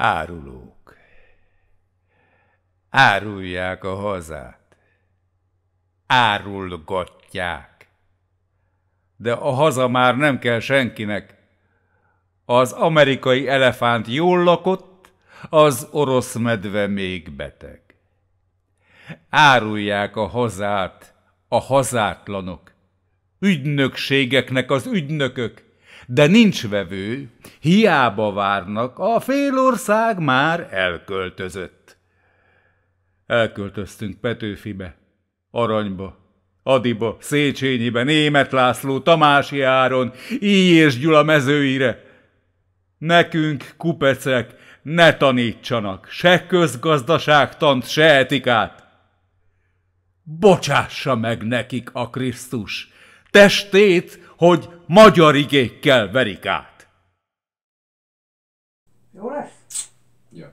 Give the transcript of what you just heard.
Árulók. Árulják a hazát. Árulgatják. De a haza már nem kell senkinek. Az amerikai elefánt jól lakott, az orosz medve még beteg. Árulják a hazát a hazátlanok, ügynökségeknek az ügynökök, de nincs vevő, hiába várnak, a félország már elköltözött. Elköltöztünk Petőfibe, Aranyba, Adiba, Széchenyibe, Német László, Tamási Áron, Íj és Gyula mezőire. Nekünk, kupecek, ne tanítsanak se közgazdaságtant, se etikát. Bocsássa meg nekik a Krisztus, testét, hogy magyar igékkel verik át. Jó lesz? Ja.